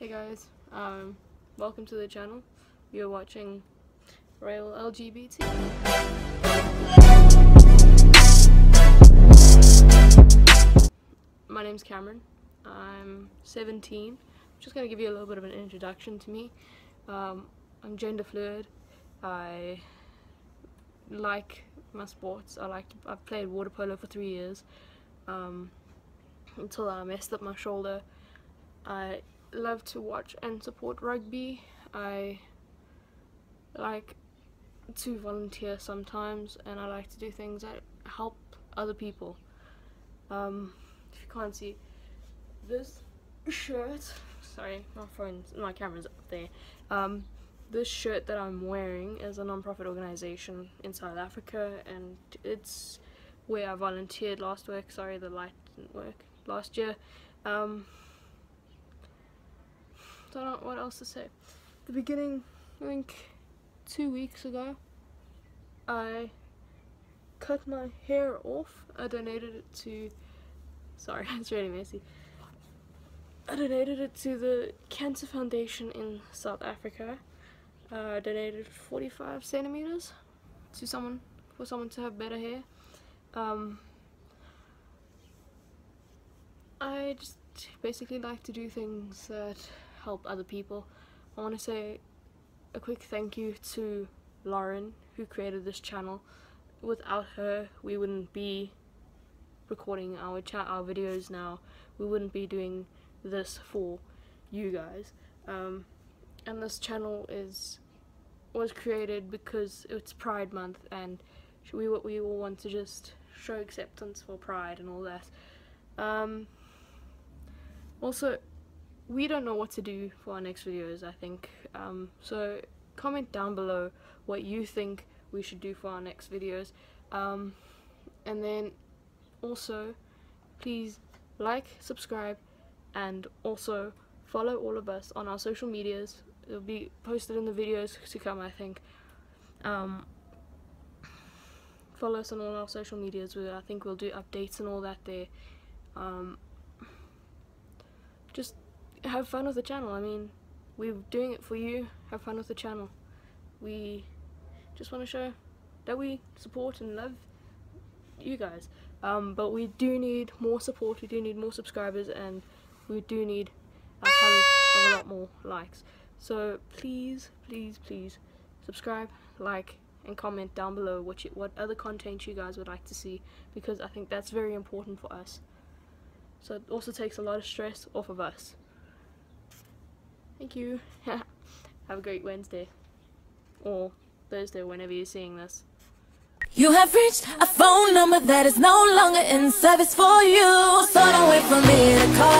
Hey guys, um, welcome to the channel. You're watching Royal LGBT. My name's Cameron. I'm 17. I'm just going to give you a little bit of an introduction to me. Um, I'm gender fluid. I like my sports. I like to, I've played water polo for three years um, until I messed up my shoulder. I love to watch and support rugby. I like to volunteer sometimes and I like to do things that help other people. Um, if you can't see this shirt, sorry, my phone's, my camera's up there. Um, this shirt that I'm wearing is a non-profit organization in South Africa and it's where I volunteered last week. Sorry, the light didn't work last year. Um, don't know what else to say. The beginning, I think two weeks ago, I cut my hair off. I donated it to, sorry, it's really messy. I donated it to the Cancer Foundation in South Africa. Uh, I donated 45 centimeters to someone for someone to have better hair. Um, I just basically like to do things that help other people. I want to say a quick thank you to Lauren who created this channel. Without her, we wouldn't be recording our chat, our videos now. We wouldn't be doing this for you guys. Um, and this channel is was created because it's Pride Month, and we we all want to just show acceptance for Pride and all that. Um, also, we don't know what to do for our next videos, I think. Um, so comment down below what you think we should do for our next videos. Um, and then also, please like, subscribe, and also follow all of us on our social medias. It'll be posted in the videos to come, I think. Um, follow us on all our social medias. I think we'll do updates and all that there. Have fun with the channel. I mean, we're doing it for you. Have fun with the channel. We just want to show that we support and love you guys. Um, but we do need more support. We do need more subscribers, and we do need a, a lot more likes. So please, please, please subscribe, like, and comment down below what you, what other content you guys would like to see because I think that's very important for us. So it also takes a lot of stress off of us. Thank you. Have a great Wednesday. Or Thursday, whenever you're seeing this. You have reached a phone number that is no longer in service for you. So don't wait for me to call.